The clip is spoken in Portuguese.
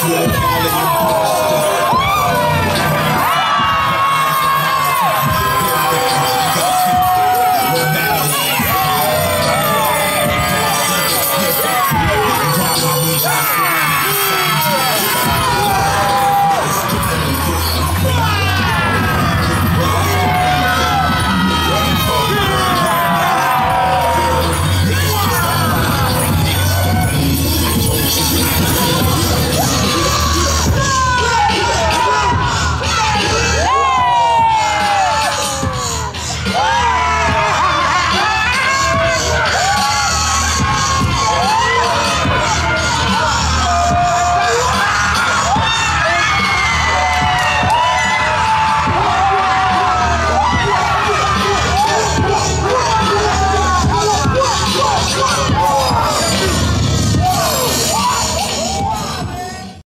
Just